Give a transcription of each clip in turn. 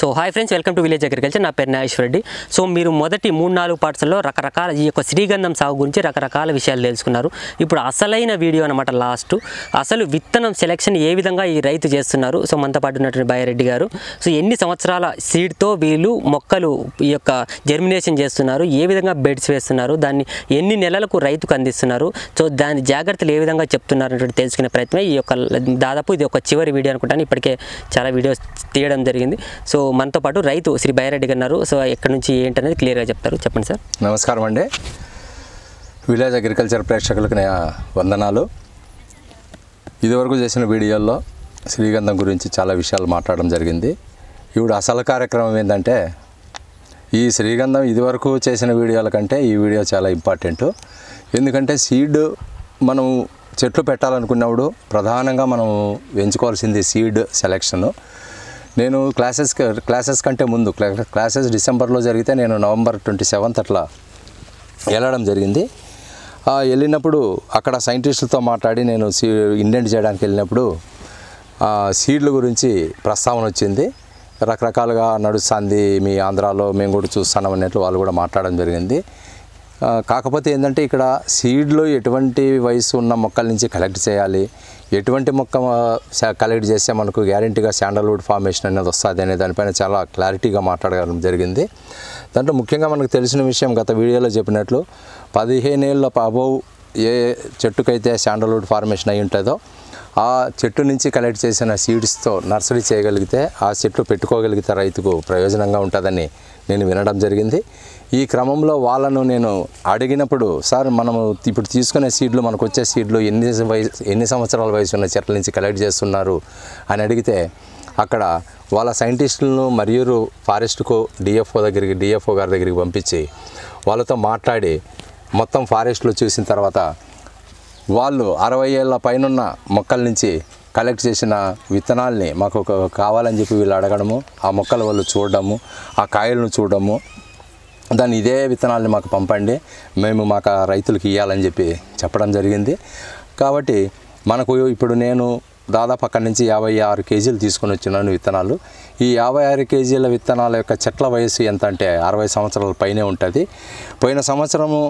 So hi friends welcome to village agriculture నా పేరు Nageswara Reddy. So మీరు మొదటి మూడు నాలుగు పార్ట్స్లో రకరకాల ఈ యొక్క శ్రీగంధం సాగు గురించి రకరకాల విషయాలు తెలుసుకున్నారు. ఇప్పుడు అసలైన వీడియో అనమాట లాస్ట్ అసలు విత్తనం సెలెక్షన్ ఏ విధంగా ఈ రైతు చేస్తున్నారు? సో మనతో పాటు ఉన్నటువంటి బాయరెడ్డి గారు. సో ఎన్ని సంవత్సరాల సీడ్తో వీళ్ళు మొక్కలు ఈ యొక్క జర్మినేషన్ చేస్తున్నారు? ఏ విధంగా బెడ్స్ వేస్తున్నారు? దాన్ని ఎన్ని నెలలకు రైతుకు అందిస్తున్నారు? సో దాని జాగ్రత్తలు ఏ విధంగా చెప్తున్నారు అనేటువంటి తెలుసుకునే ప్రయత్నం. ఈ యొక్క దాదాపు ఇది ఒక చివరి వీడియో అనుకుంటాను. ఇప్పటికే చాలా వీడియోస్ తీయడం జరిగింది. సో మనతో పాటు రైతు శ్రీ బైరెడ్డి గారు సో ఎక్కడి నుంచి ఏంటనేది క్లియర్గా చెప్తారు. చెప్పండి సార్. నమస్కారం అండి. విలేజ్ అగ్రికల్చర్ ప్రేక్షకులకు నా వందనాలు. ఇదివరకు చేసిన వీడియోల్లో శ్రీగంధం గురించి చాలా విషయాలు మాట్లాడడం జరిగింది. ఇప్పుడు అసలు కార్యక్రమం ఏంటంటే ఈ శ్రీగంధం ఇదివరకు చేసిన వీడియోల కంటే ఈ వీడియో చాలా ఇంపార్టెంట్. ఎందుకంటే సీడ్ మనం చెట్లు పెట్టాలనుకున్నప్పుడు ప్రధానంగా మనం ఎంచుకోవాల్సింది సీడ్ సెలెక్షను. నేను క్లాసెస్ క్లాసెస్ కంటే ముందు క్లాసెస్ డిసెంబర్లో జరిగితే నేను నవంబర్ ట్వంటీ సెవెంత్ అట్లా వెళ్ళడం జరిగింది. వెళ్ళినప్పుడు అక్కడ సైంటిస్టులతో మాట్లాడి నేను సీ ఇండెంట్ చేయడానికి వెళ్ళినప్పుడు సీడ్ల గురించి ప్రస్తావన వచ్చింది. రకరకాలుగా నడుస్తుంది మీ ఆంధ్రాలో మేము కూడా చూస్తున్నాం అన్నట్లు వాళ్ళు కూడా మాట్లాడడం జరిగింది. కాకపోతే ఏంటంటే ఇక్కడ సీడ్లు ఎటువంటి వయసు ఉన్న మొక్కల నుంచి కలెక్ట్ చేయాలి. ఎటువంటి మొక్క కలెక్ట్ చేస్తే మనకు గ్యారంటీగా శాండల్వుడ్ ఫార్మేషన్ అనేది వస్తుంది అనే దానిపైన చాలా క్లారిటీగా మాట్లాడగలం జరిగింది. దాంట్లో ముఖ్యంగా మనకు తెలిసిన విషయం గత వీడియోలో చెప్పినట్లు పదిహేనేళ్ళ అబౌవ్ ఏ చెట్టుకైతే శాండల్వుడ్ ఫార్మేషన్ అయి ఉంటుందో ఆ చెట్టు నుంచి కలెక్ట్ చేసిన సీడ్స్తో నర్సరీ చేయగలిగితే ఆ చెట్లు పెట్టుకోగలిగితే రైతుకు ప్రయోజనంగా ఉంటుందని నేను వినడం జరిగింది. ఈ క్రమంలో వాళ్ళను నేను అడిగినప్పుడు సార్ మనము ఇప్పుడు తీసుకునే సీడ్లు మనకు వచ్చే సీడ్లు ఎన్ని వయసు ఎన్ని సంవత్సరాల వయసు ఉన్న చెట్ల నుంచి కలెక్ట్ చేస్తున్నారు? అని అడిగితే అక్కడ వాళ్ళ సైంటిస్టులను మరియు ఫారెస్ట్కు డిఎఫ్ఓ దగ్గరికి డిఎఫ్ఓ గారి దగ్గరికి పంపించి వాళ్ళతో మాట్లాడి మొత్తం ఫారెస్ట్లో చూసిన తర్వాత వాళ్ళు అరవై ఏళ్ళ పైనున్న మొక్కల నుంచి కలెక్ట్ చేసిన విత్తనాల్ని మాకు ఒక కావాలని చెప్పి వీళ్ళు అడగడము ఆ మొక్కలు వాళ్ళు చూడడము ఆ కాయలను చూడడము దాన్ని ఇదే విత్తనాల్ని మాకు పంపండి. మేము మాకు రైతులకు ఇవ్వాలని చెప్పి చెప్పడం జరిగింది. కాబట్టి మనకు ఇప్పుడు నేను దాదాపు అక్కడి నుంచి యాభై ఆరు కేజీలు తీసుకొని వచ్చినాను విత్తనాలు. ఈ యాభై ఆరు కేజీల విత్తనాల యొక్క చెట్ల వయసు ఎంత అంటే అరవై సంవత్సరాల పైనే ఉంటుంది. పోయిన సంవత్సరము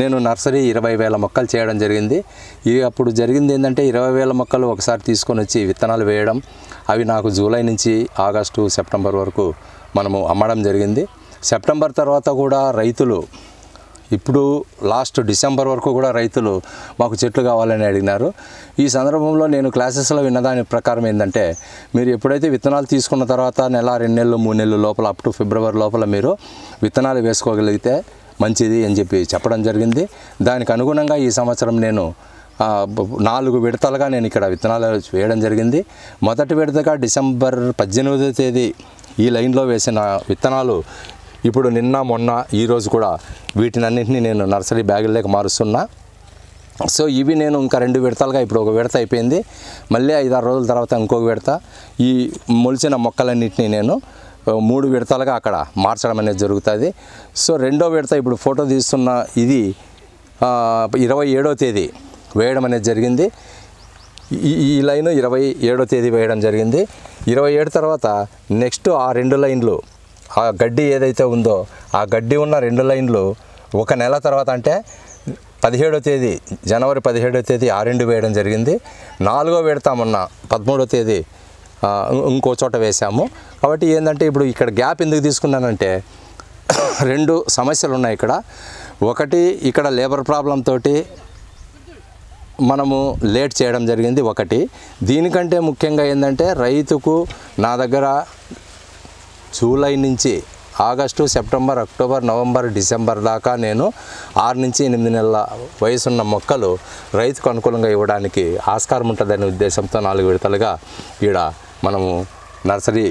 నేను నర్సరీ ఇరవై వేల మొక్కలు చేయడం జరిగింది. ఇది అప్పుడు జరిగింది ఏంటంటే ఇరవై వేల మొక్కలు ఒకసారి తీసుకొని వచ్చి విత్తనాలు వేయడం. అవి నాకు జూలై నుంచి ఆగస్టు సెప్టెంబర్ వరకు మనము అమ్మడం జరిగింది. సెప్టెంబర్ తర్వాత కూడా రైతులు ఇప్పుడు లాస్ట్ డిసెంబర్ వరకు కూడా రైతులు మాకు చెట్లు కావాలని అడిగినారు. ఈ సందర్భంలో నేను క్లాసెస్లో విన్నదాని ప్రకారం ఏంటంటే మీరు ఎప్పుడైతే విత్తనాలు తీసుకున్న తర్వాత నెల రెండు నెలలు మూడు నెలలు లోపల అప్ టు ఫిబ్రవరి లోపల మీరు విత్తనాలు వేసుకోగలిగితే మంచిది అని చెప్పి చెప్పడం జరిగింది. దానికి అనుగుణంగా ఈ సంవత్సరం నేను నాలుగు విడతలుగా నేను ఇక్కడ విత్తనాలు వేయడం జరిగింది. మొదటి విడతగా డిసెంబర్ పద్దెనిమిదో తేదీ ఈ లైన్లో వేసిన విత్తనాలు ఇప్పుడు నిన్న మొన్న ఈరోజు కూడా వీటినన్నింటినీ నేను నర్సరీ బ్యాగుల్లోకి మారుస్తున్నా. సో ఇవి నేను ఇంకా రెండు విడతలుగా ఇప్పుడు ఒక విడత అయిపోయింది. మళ్ళీ ఐదారు రోజుల తర్వాత ఇంకొక విడత. ఈ మొలిచిన మొక్కలన్నింటినీ నేను మూడు విడతలుగా అక్కడ మార్చడం అనేది జరుగుతుంది. సో రెండో విడత ఇప్పుడు ఫోటో తీస్తున్న ఇది ఇరవై ఏడో తేదీ వేయడం అనేది జరిగింది. ఈ ఈ లైన్ ఇరవై ఏడో తేదీ వేయడం జరిగింది. ఇరవై ఏడు తర్వాత నెక్స్ట్ ఆ రెండు లైన్లు ఆ గడ్డి ఏదైతే ఉందో ఆ గడ్డి ఉన్న రెండు లైన్లు ఒక నెల తర్వాత అంటే పదిహేడో తేదీ జనవరి పదిహేడో తేదీ ఆ రెండు వేయడం జరిగింది. నాలుగో వేడతామన్న పదమూడో తేదీ ఇంకో చోట వేసాము కాబట్టి ఏంటంటే ఇప్పుడు ఇక్కడ గ్యాప్ ఎందుకు తీసుకున్నానంటే రెండు సమస్యలు ఉన్నాయి ఇక్కడ. ఒకటి ఇక్కడ లేబర్ ప్రాబ్లం తోటి మనము లేట్ చేయడం జరిగింది ఒకటి. దీనికంటే ముఖ్యంగా ఏంటంటే రైతుకు నా దగ్గర జూలై నుంచి August September October November December దాకా నేను ఆరు నుంచి ఎనిమిది నెలల వయసున్న మొక్కలు రైతుకు అనుకూలంగా ఇవ్వడానికి ఆస్కారం ఉంటుందనే ఉద్దేశంతో నాలుగు విడతలుగా ఈడ మనము నర్సరీ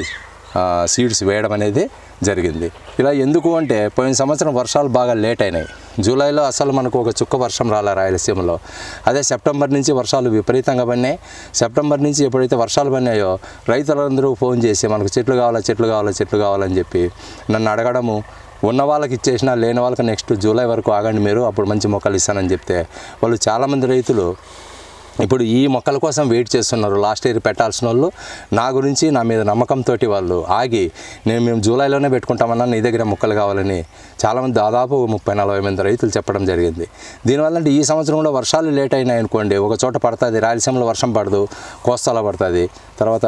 సీడ్స్ వేయడం అనేది జరిగింది. ఇలా ఎందుకు అంటే పోయిన సంవత్సరం వర్షాలు బాగా లేట్ అయినాయి. జూలైలో అసలు మనకు ఒక చుక్క వర్షం రాలే రాయలసీమలో. అదే సెప్టెంబర్ నుంచి వర్షాలు విపరీతంగా పడినాయి. సెప్టెంబర్ నుంచి ఎప్పుడైతే వర్షాలు పడినాయో రైతులందరూ ఫోన్ చేసి మనకు చెట్లు కావాలా చెట్లు కావాలా చెట్లు కావాలని చెప్పి నన్ను అడగడము ఉన్న వాళ్ళకి ఇచ్చేసిన లేని వాళ్ళకి నెక్స్ట్ జూలై వరకు ఆగండి మీరు అప్పుడు మంచి మొక్కలు ఇస్తానని చెప్తే. వాళ్ళు చాలామంది రైతులు ఇప్పుడు ఈ మొక్కల కోసం వెయిట్ చేస్తున్నారు. లాస్ట్ ఇయర్ పెట్టాల్సిన వాళ్ళు నా గురించి నా మీద నమ్మకంతో వాళ్ళు ఆగి నేను మేము జూలైలోనే పెట్టుకుంటామన్నా నీ దగ్గర మొక్కలు కావాలని చాలామంది దాదాపు ముప్పై నలభై మంది రైతులు చెప్పడం జరిగింది. దీనివల్ల అంటే ఈ సంవత్సరం కూడా వర్షాలు లేట్ అయినాయి అనుకోండి. ఒక చోట పడుతుంది రాయలసీమలో వర్షం పడదు కోస్తాలో పడుతుంది. తర్వాత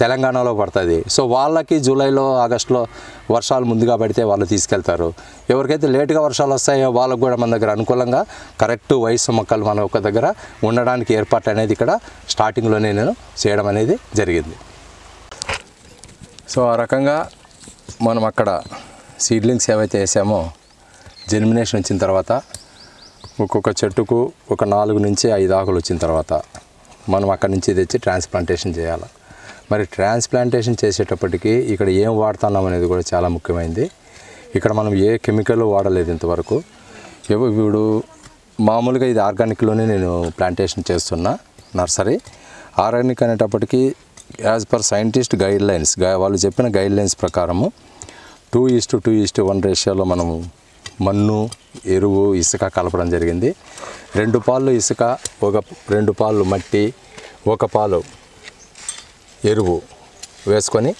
తెలంగాణలో పడుతుంది. సో వాళ్ళకి జూలైలో ఆగస్టులో వర్షాలు ముందుగా పడితే వాళ్ళు తీసుకెళ్తారు. ఎవరికైతే లేటుగా వర్షాలు వస్తాయో వాళ్ళకు కూడా మన దగ్గర అనుకూలంగా కరెక్ట్ వయసు మొక్కలు మన ఒక దగ్గర ఉండడానికి ఏర్పాటు అనేది ఇక్కడ స్టార్టింగ్లోనే నేను చేయడం అనేది జరిగింది. సో ఆ రకంగా మనం అక్కడ సీడ్లింగ్స్ ఏవైతే వేసామో జెర్మినేషన్ వచ్చిన తర్వాత ఒక్కొక్క చెట్టుకు ఒక నాలుగు నుంచి ఐదు ఆకులు వచ్చిన తర్వాత మనం అక్కడి నుంచి తెచ్చి ట్రాన్స్ప్లాంటేషన్ చేయాలి. మరి ట్రాన్స్ప్లాంటేషన్ చేసేటప్పటికి ఇక్కడ ఏం వాడుతున్నాం అనేది కూడా చాలా ముఖ్యమైనది ఇక్కడ మనం ఏ కెమికల్ వాడలేదు ఇంతవరకు. ఇప్పుడు మామూలుగా ఇది ఆర్గానిక్లోనే నేను ప్లాంటేషన్ చేస్తున్నా నర్సరీ. ఆర్గానిక్ అనేటప్పటికీ as per scientist guidelines వాళ్ళు చెప్పిన గైడ్ లైన్స్ ప్రకారము two is to two is to one రేషియోలో మనము మన్ను ఎరువు ఇసుక కలపడం జరిగింది. రెండు పాలు ఇసుక ఒక రెండు పాలు మట్టి ఒక పాలు ఎరువు వేసుకొని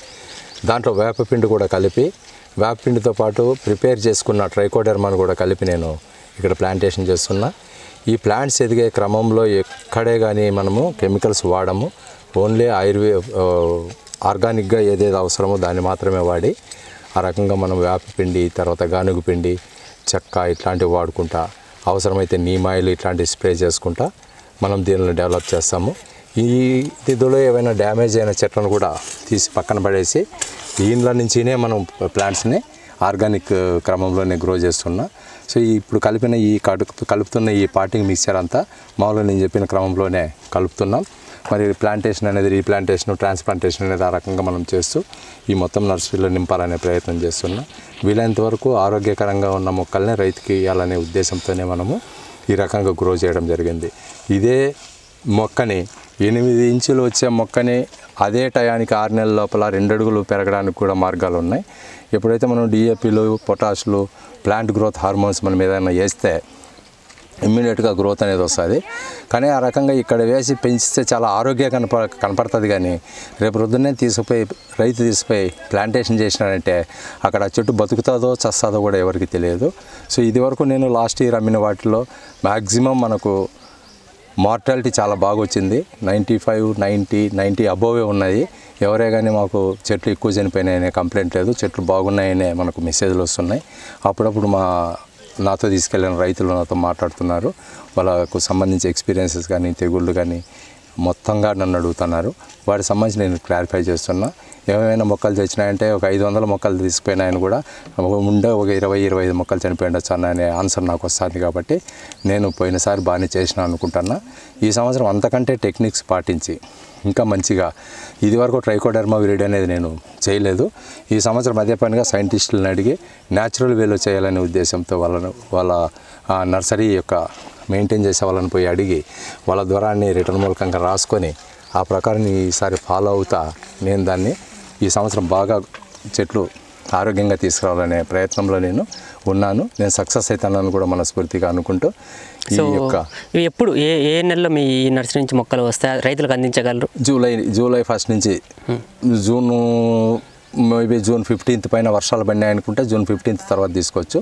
దాంట్లో వేపపిండి కూడా కలిపి వేపపిండితో పాటు ప్రిపేర్ చేసుకున్న ట్రైకోడెర్మాను కూడా కలిపి నేను ఇక్కడ ప్లాంటేషన్ చేస్తున్నా. ఈ ప్లాంట్స్ ఎదిగే క్రమంలో ఎక్కడే కానీ మనము కెమికల్స్ వాడము. ఓన్లీ ఆయుర్వే ఆర్గానిక్గా ఏదేది అవసరమో దాన్ని మాత్రమే వాడి ఆ రకంగా మనం వేపపిండి తర్వాత గానుగు పిండి చెక్క ఇట్లాంటివి వాడుకుంటా. అవసరమైతే నీమాయిలు ఇట్లాంటివి స్ప్రే చేసుకుంటా. మనం దీనిని డెవలప్ చేస్తాము. ఈ తిథిలో ఏమైనా డ్యామేజ్ అయిన చెట్లను కూడా తీసి పక్కన పడేసి దీనిలో నుంచినే మనం ప్లాంట్స్ని ఆర్గానిక్ క్రమంలోనే గ్రో చేస్తున్నా. సో ఇప్పుడు కలిపిన ఈ కడుపు కలుపుతున్న ఈ పాటింగ్ మిక్చర్ అంతా మామూలుగా నేను చెప్పిన క్రమంలోనే కలుపుతున్నాం. మరి ప్లాంటేషన్ అనేది రీప్లాంటేషన్ ట్రాన్స్ప్లాంటేషన్ అనేది ఆ రకంగా మనం చేస్తూ ఈ మొత్తం నర్సరీలో నింపాలనే ప్రయత్నం చేస్తున్నాం. వీలైనంత వరకు ఆరోగ్యకరంగా ఉన్న మొక్కల్ని రైతుకి ఇవ్వాలనే ఉద్దేశంతోనే మనము ఈ రకంగా గ్రో చేయడం జరిగింది. ఇదే మొక్కని ఎనిమిది ఇంచులు వచ్చే మొక్కని అదే టయానికి ఆరు నెలల లోపల రెండు అడుగులు పెరగడానికి కూడా మార్గాలు ఉన్నాయి. ఎప్పుడైతే మనం డిఏపీలు పొటాషులు ప్లాంట్ గ్రోత్ హార్మోన్స్ మనం ఏదైనా వేస్తే ఇమ్మీడియట్గా గ్రోత్ అనేది వస్తుంది. కానీ ఆ రకంగా ఇక్కడ వేసి పెంచితే చాలా ఆరోగ్య కనప కనపడుతుంది కానీ రేపు రొద్దునే తీసుకుపోయి రైతు తీసుకుపోయి ప్లాంటేషన్ చేసినాడంటే అక్కడ చెట్టు బతుకుతుందో చస్తుందో కూడా ఎవరికి తెలియదు. సో ఇది వరకు నేను లాస్ట్ ఇయర్ అమ్మిన వాటిలో మ్యాక్సిమం మనకు మార్టాలిటీ చాలా బాగా వచ్చింది ninety five ninety ninety above ఉన్నాయి. ఎవరే కానీ మాకు చెట్లు ఎక్కువ చనిపోయినాయనే కంప్లైంట్ లేదు. చెట్లు బాగున్నాయనే మనకు మెసేజ్లు వస్తున్నాయి. అప్పుడప్పుడు మా నాతో తీసుకెళ్ళిన రైతులు నాతో మాట్లాడుతున్నారు. వాళ్ళకు సంబంధించి ఎక్స్పీరియన్సెస్ కానీ తెగుళ్ళు కానీ మొత్తంగా నన్ను అడుగుతున్నారు. వాటికి సంబంధించి నేను క్లారిఫై చేస్తున్నా. ఏమైనా మొక్కలు చచ్చినాయంటే ఒక ఐదు వందల మొక్కలు తీసుకుపోయినాయని కూడా ఉండే ఒక ఇరవై ఇరవై ఐదు మొక్కలు చనిపోయిండొచ్చు అన్న అనే ఆన్సర్ నాకు వస్తుంది కాబట్టి నేను పోయినసారి బాగానే చేసిన అనుకుంటున్నా. ఈ సంవత్సరం అంతకంటే టెక్నిక్స్ పాటించి ఇంకా మంచిగా ఇదివరకు ట్రైకోడర్మా విరిడ్ అనేది నేను చేయలేదు. ఈ సంవత్సరం అదే పనిగా సైంటిస్టులను అడిగి న్యాచురల్ వేలో చేయాలనే ఉద్దేశంతో వాళ్ళను వాళ్ళ నర్సరీ యొక్క మెయింటైన్ చేసే వాళ్ళని పోయి అడిగి వాళ్ళ ద్వారాన్ని రిటర్న్ మూలకంగా రాసుకొని ఆ ప్రకారం ఈసారి ఫాలో అవుతా నేను దాన్ని ఈ సంవత్సరం బాగా చెట్లు ఆరోగ్యంగా తీసుకురావాలనే ప్రయత్నంలో నేను ఉన్నాను. నేను సక్సెస్ అవుతానని కూడా మనస్ఫూర్తిగా అనుకుంటూ ఈ యొక్క ఎప్పుడు ఏ ఏ నెలలో మీ ఈ నర్సరీ నుంచి మొక్కలు వస్తాయి? రైతులకు అందించగలరు? జూలై జూలై ఫస్ట్ నుంచి జూన్ మేబీ జూన్ ఫిఫ్టీన్త్ పైన వర్షాలు పడినాయి అనుకుంటే జూన్ ఫిఫ్టీన్త్ తర్వాత తీసుకోవచ్చు.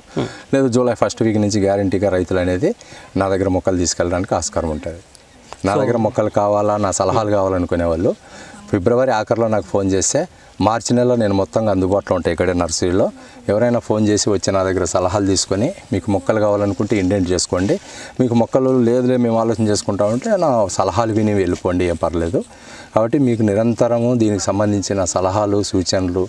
లేదు జూలై ఫస్ట్ వీక్ నుంచి గ్యారంటీగా రైతులు అనేది నా దగ్గర మొక్కలు తీసుకెళ్ళడానికి ఆస్కారం ఉంటుంది. నా దగ్గర మొక్కలు కావాలా నా సలహాలు కావాలనుకునే వాళ్ళు ఫిబ్రవరి ఆఖరిలో నాకు ఫోన్ చేస్తే మార్చి నెలలో నేను మొత్తంగా అందుబాటులో ఉంటాయి ఇక్కడే నర్సరీలో. ఎవరైనా ఫోన్ చేసి వచ్చి నా దగ్గర సలహాలు తీసుకొని మీకు మొక్కలు కావాలనుకుంటే ఇండెంట్ చేసుకోండి. మీకు మొక్కలు లేదులే మేము ఆలోచన చేసుకుంటామంటే నా సలహాలు విని వెళ్ళిపోండి ఏం పర్లేదు. కాబట్టి మీకు నిరంతరము దీనికి సంబంధించిన సలహాలు సూచనలు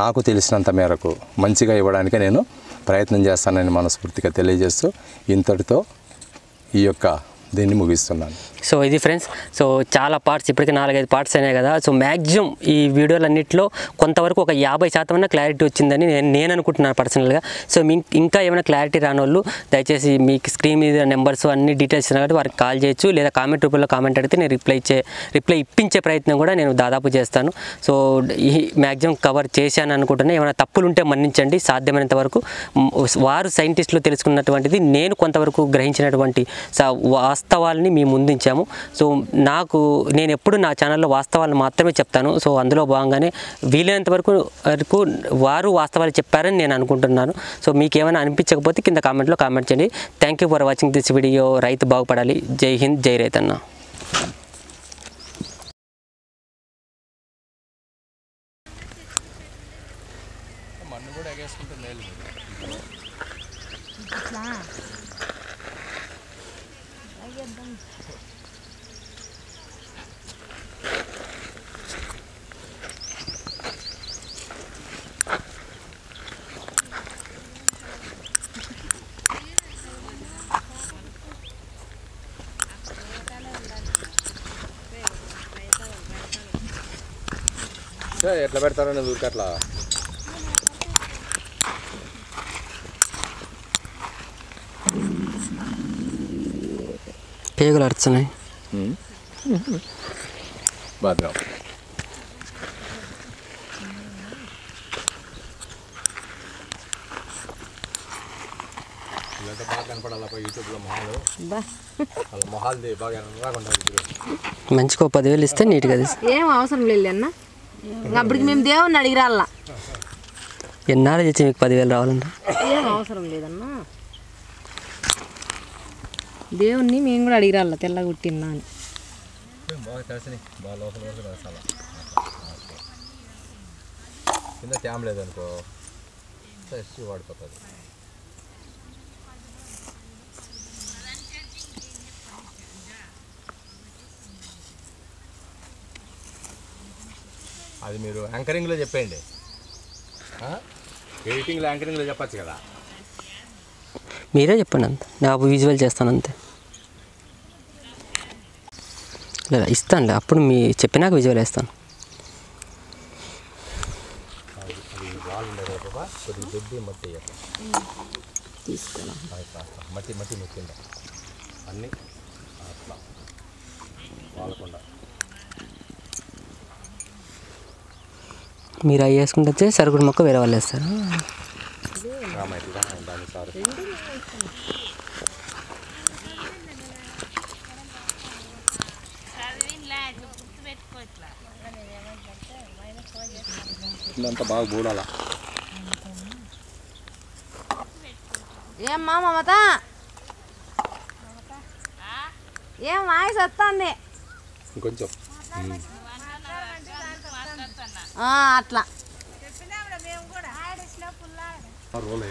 నాకు తెలిసినంత మేరకు మంచిగా ఇవ్వడానికి నేను ప్రయత్నం చేస్తానని మనస్ఫూర్తిగా తెలియజేస్తూ ఇంతటితో ఈ యొక్క దీన్ని ముగిస్తున్నాను. సో ఇది ఫ్రెండ్స్ సో చాలా పార్ట్స్ ఇప్పటికే నాలుగైదు పార్ట్స్ అయినాయి కదా. సో మ్యాక్సిమం ఈ వీడియోలన్నింటిలో కొంతవరకు ఒక యాభై శాతం క్లారిటీ వచ్చిందని నేను నేను అనుకుంటున్నాను పర్సనల్గా సో మీ ఇంకా ఏమైనా క్లారిటీ రాని వాళ్ళు దయచేసి మీకు స్క్రీన్ మీద నెంబర్స్ అన్ని డీటెయిల్స్ కాబట్టి వారికి కాల్ చేయొచ్చు. లేదా కామెంట్ రూపంలో కామెంట్ అడిగితే నేను రిప్లై ఇచ్చే రిప్లై ఇప్పించే ప్రయత్నం కూడా నేను దాదాపు చేస్తాను. సో ఈ మ్యాక్సిమం కవర్ చేశాను అనుకుంటున్నా. ఏమైనా తప్పులు ఉంటే మన్నించండి. సాధ్యమైనంత వరకు వారు సైంటిస్టులు తెలుసుకున్నటువంటిది నేను కొంతవరకు గ్రహించినటువంటి స- వాస్తవాల్ని మీ చేశాము. సో నాకు నేను ఎప్పుడు నా ఛానల్లో వాస్తవాలు మాత్రమే చెప్తాను. సో అందులో భాగంగానే వీలైనంత వరకు వరకు వారు వాస్తవాలు చెప్పారని నేను అనుకుంటున్నాను. సో మీకు ఏమైనా అనిపించకపోతే కింద కామెంట్లో కామెంట్ చేయండి. Thank you for watching this video రైతు బాగుపడాలి. జై హింద్ జై రైతన్న మన్ను కూడా ఎగేసుకుంటే మేలు ఏ, ఎట్లా పెడతారని ఊరికి అట్లా? పేగులు అరుచున్నాయి భద్రం ఇలాంటి బాగా కనపడాలి యూట్యూబ్లో మొహాలు. వాళ్ళ మొహాలది బాగా మంచిగా పదివేలు ఇస్తే నీట్గా ఏం అవసరం లేదు అన్న. అప్పటికి మేము దేవుణ్ణి అడిగిరాళ్ళ ఎన్నాళ్ళు తెచ్చి మీకు పదివేలు రావాలంటే? ఏం అవసరం లేదన్నా. దేవుణ్ణి మేము కూడా అడిగిరాళ్ళ తెల్లగా పుట్టిందా అని. కింద ట్యామ్ లేదనుకో వాడిపోతుంది. అది మీరు యాంకరింగ్లో చెప్పేయండి. ఎడిటింగ్లో యాంకరింగ్లో చెప్పచ్చు కదా? మీరే చెప్పండి అంత. నాకు విజువల్ చేస్తాను అంతే. లేదా ఇస్తానులే అప్పుడు మీ చెప్పినాక విజువల్ వేస్తాను. మట్టి మట్టి అన్నీ అట్లా. వాళ్ళకుండా మీరు అవి వేసుకుంటే సరుగుడు మొక్క వేరే వాళ్ళు వేస్తారు. ఇదంతా బాగా బూడాల. ఏం మా మమత? ఏం వాయిస్ వస్తుంది. ఇంకొంచెం. ఆ, అట్లా. రోల్